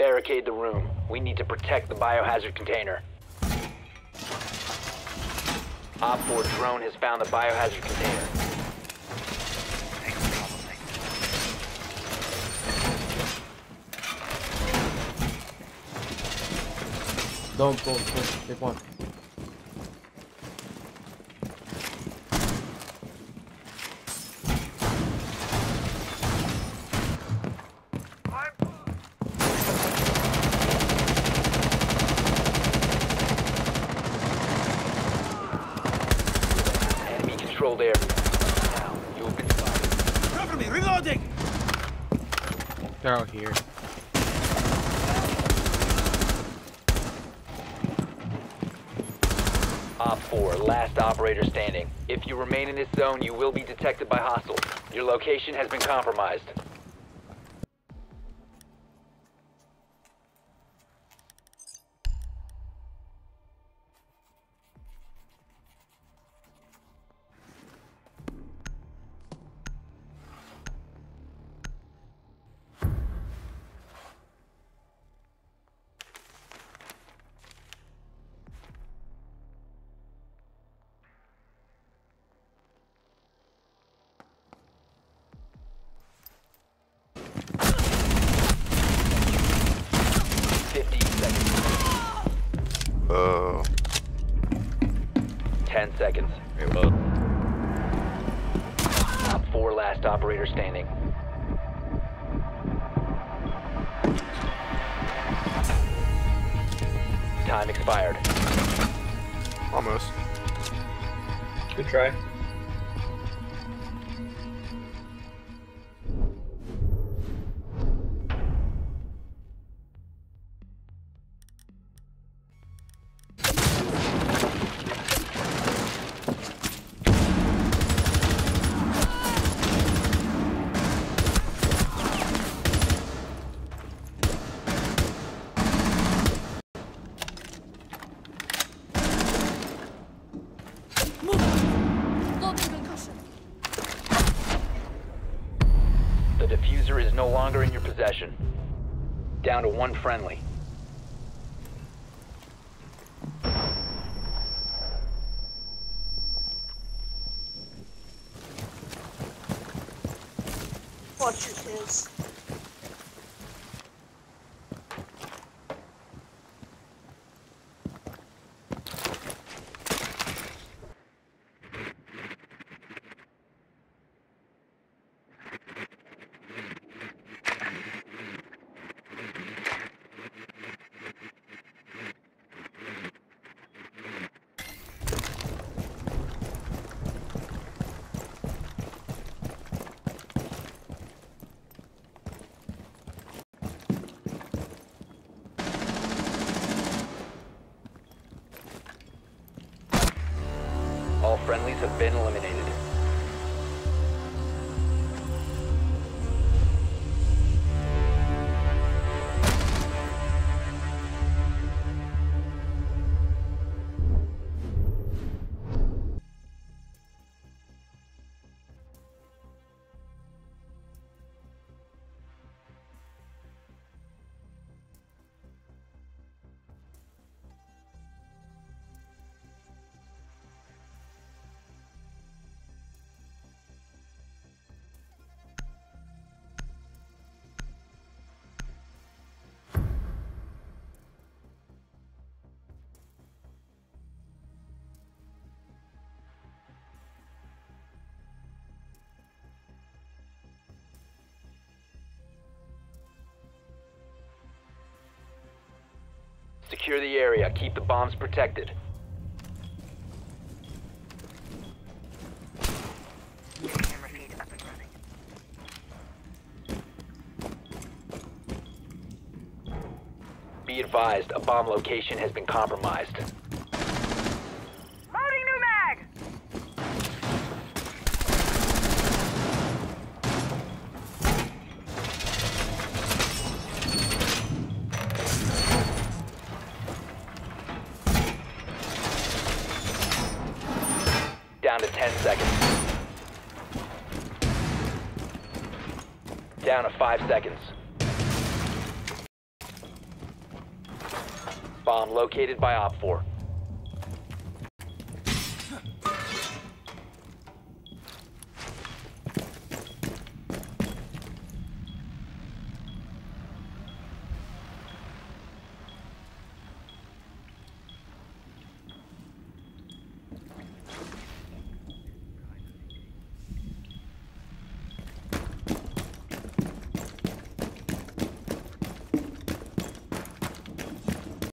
Barricade the room. We need to protect the biohazard container. Op 4 drone has found the biohazard container. Don't, don't. Take one. They're out here. Op 4, last operator standing. If you remain in this zone, you will be detected by hostiles. Your location has been compromised. Oh. Ten seconds. Op 4, last operator standing. Time expired. Almost. Good try. Diffuser is no longer in your possession. Down to one friendly. Watch your kids. Friendlies have been eliminated. Secure the area. Keep the bombs protected. Be advised, a bomb location has been compromised. down to 10 seconds. Down to 5 seconds. Bomb located by Op 4.